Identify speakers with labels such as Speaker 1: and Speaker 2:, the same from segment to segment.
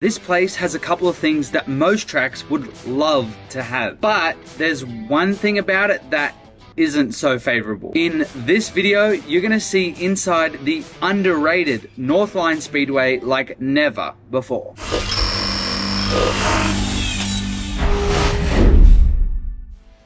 Speaker 1: This place has a couple of things that most tracks would love to have, but there's one thing about it that isn't so favorable. In this video, you're gonna see inside the underrated Northline Speedway like never before.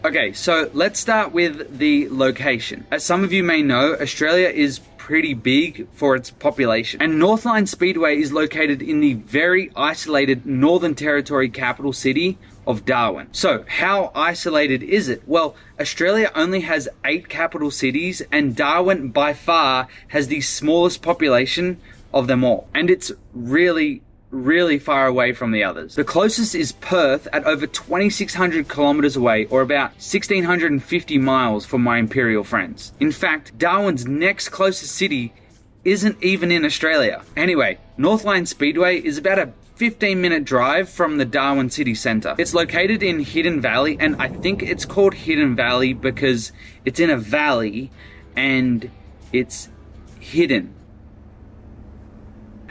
Speaker 1: Okay, so let's start with the location. As some of you may know, Australia is pretty big for its population. And Northline Speedway is located in the very isolated Northern Territory capital city of Darwin. So, how isolated is it? Well, Australia only has eight capital cities, and Darwin by far has the smallest population of them all. And it's really really far away from the others. The closest is Perth at over 2,600 kilometers away, or about 1,650 miles from my Imperial friends. In fact, Darwin's next closest city isn't even in Australia. Anyway, Northline Speedway is about a 15 minute drive from the Darwin city centre. It's located in Hidden Valley, and I think it's called Hidden Valley because it's in a valley and it's hidden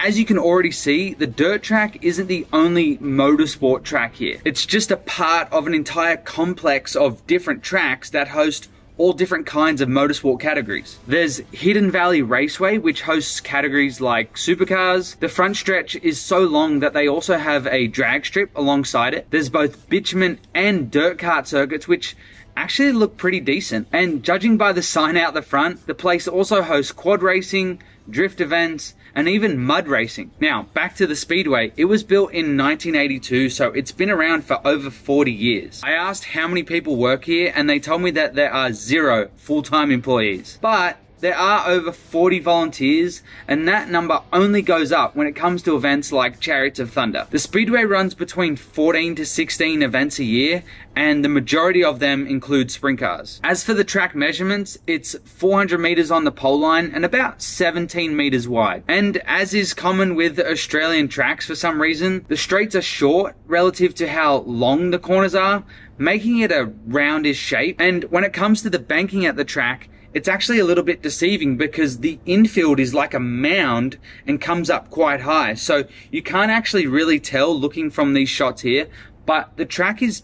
Speaker 1: as you can already see, the dirt track isn't the only motorsport track here. It's just a part of an entire complex of different tracks that host all different kinds of motorsport categories. There's Hidden Valley Raceway, which hosts categories like supercars. The front stretch is so long that they also have a drag strip alongside it. There's both bitumen and dirt kart circuits, which actually look pretty decent. And judging by the sign out the front, the place also hosts quad racing, drift events, and even mud racing. Now, back to the Speedway. It was built in 1982, so it's been around for over 40 years. I asked how many people work here, and they told me that there are zero full-time employees. But there are over 40 volunteers, and that number only goes up when it comes to events like Chariots of Thunder. The Speedway runs between 14 to 16 events a year, and the majority of them include sprint cars. As for the track measurements, it's 400 meters on the pole line and about 17 meters wide. And as is common with Australian tracks for some reason, the straights are short relative to how long the corners are, making it a roundish shape. And when it comes to the banking at the track, it's actually a little bit deceiving because the infield is like a mound and comes up quite high. So you can't actually really tell looking from these shots here, but the track is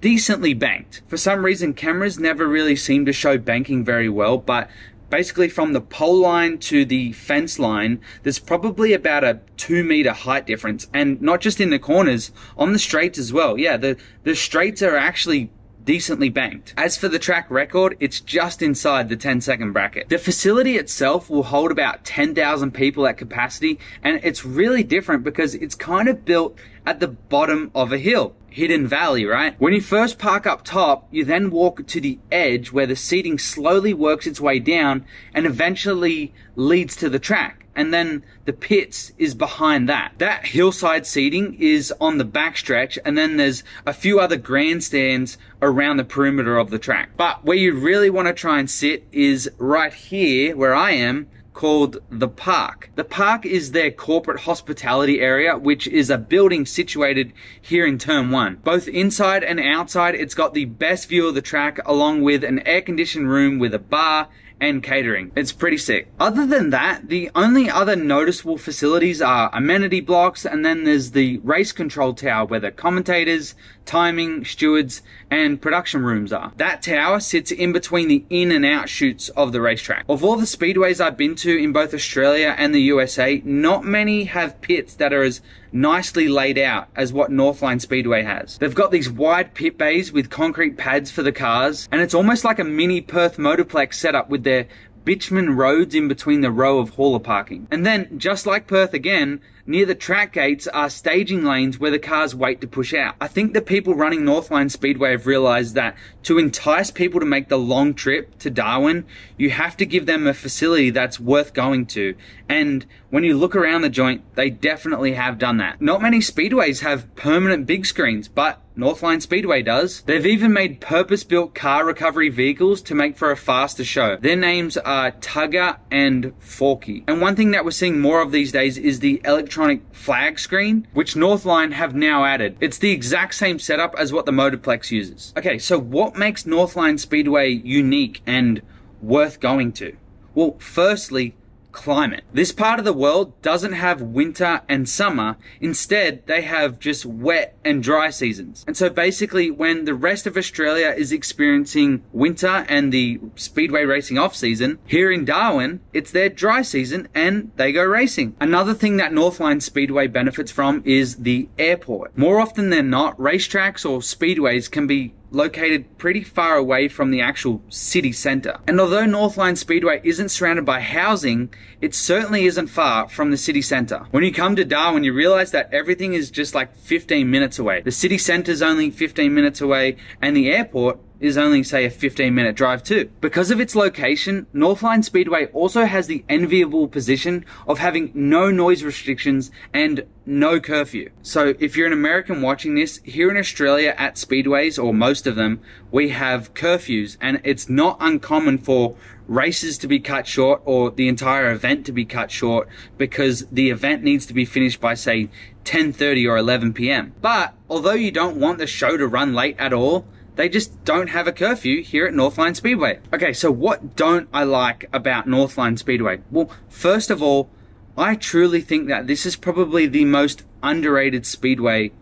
Speaker 1: decently banked. For some reason, cameras never really seem to show banking very well, but basically from the pole line to the fence line, there's probably about a two meter height difference. And not just in the corners, on the straights as well. Yeah, the, the straights are actually decently banked. As for the track record, it's just inside the 10 second bracket. The facility itself will hold about 10,000 people at capacity and it's really different because it's kind of built at the bottom of a hill. Hidden valley, right? When you first park up top, you then walk to the edge where the seating slowly works its way down and eventually leads to the track and then the pits is behind that. That hillside seating is on the backstretch, and then there's a few other grandstands around the perimeter of the track. But where you really want to try and sit is right here where I am called the Park. The Park is their corporate hospitality area, which is a building situated here in Turn 1. Both inside and outside, it's got the best view of the track along with an air-conditioned room with a bar and catering. It's pretty sick. Other than that, the only other noticeable facilities are amenity blocks and then there's the race control tower where the commentators, timing, stewards, and production rooms are. That tower sits in between the in and out chutes of the racetrack. Of all the speedways I've been to in both Australia and the USA, not many have pits that are as nicely laid out as what Northline Speedway has. They've got these wide pit bays with concrete pads for the cars, and it's almost like a mini Perth Motorplex setup with their bitumen roads in between the row of hauler parking. And then, just like Perth again, Near the track gates are staging lanes where the cars wait to push out. I think the people running Northline Speedway have realized that to entice people to make the long trip to Darwin, you have to give them a facility that's worth going to. And when you look around the joint, they definitely have done that. Not many speedways have permanent big screens, but Northline Speedway does. They've even made purpose-built car recovery vehicles to make for a faster show. Their names are Tugger and Forky. And one thing that we're seeing more of these days is the electric electronic flag screen, which Northline have now added. It's the exact same setup as what the Motorplex uses. Okay, so what makes Northline Speedway unique and worth going to? Well, firstly, climate. This part of the world doesn't have winter and summer. Instead, they have just wet and dry seasons. And so basically, when the rest of Australia is experiencing winter and the speedway racing off season, here in Darwin, it's their dry season and they go racing. Another thing that Northline Speedway benefits from is the airport. More often than not, racetracks or speedways can be located pretty far away from the actual city centre. And although Northline Speedway isn't surrounded by housing, it certainly isn't far from the city centre. When you come to Darwin, you realise that everything is just like 15 minutes away. The city centre is only 15 minutes away, and the airport is only, say, a 15 minute drive too. Because of its location, Northline Speedway also has the enviable position of having no noise restrictions and no curfew. So if you're an American watching this, here in Australia at speedways, or most of them, we have curfews and it's not uncommon for races to be cut short or the entire event to be cut short because the event needs to be finished by say 10:30 or 11 p.m. But although you don't want the show to run late at all, they just don't have a curfew here at Northline Speedway. Okay, so what don't I like about Northline Speedway? Well, first of all, I truly think that this is probably the most underrated speedway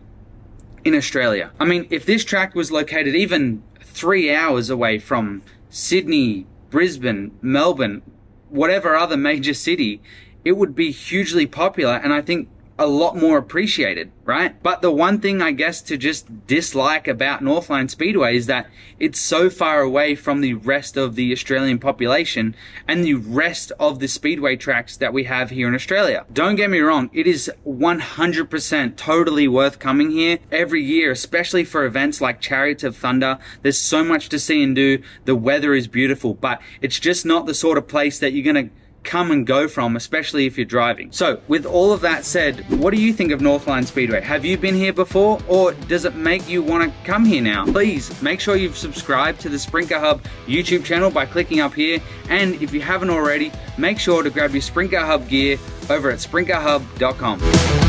Speaker 1: in Australia. I mean, if this track was located even three hours away from Sydney, Brisbane, Melbourne, whatever other major city, it would be hugely popular. And I think a lot more appreciated, right? But the one thing I guess to just dislike about Northline Speedway is that it's so far away from the rest of the Australian population and the rest of the speedway tracks that we have here in Australia. Don't get me wrong, it is 100% totally worth coming here every year, especially for events like Chariots of Thunder. There's so much to see and do. The weather is beautiful, but it's just not the sort of place that you're going to come and go from, especially if you're driving. So, with all of that said, what do you think of Northline Speedway? Have you been here before, or does it make you want to come here now? Please make sure you've subscribed to the Sprint Car Hub YouTube channel by clicking up here, and if you haven't already, make sure to grab your Sprint Car Hub gear over at sprintcarhub.com.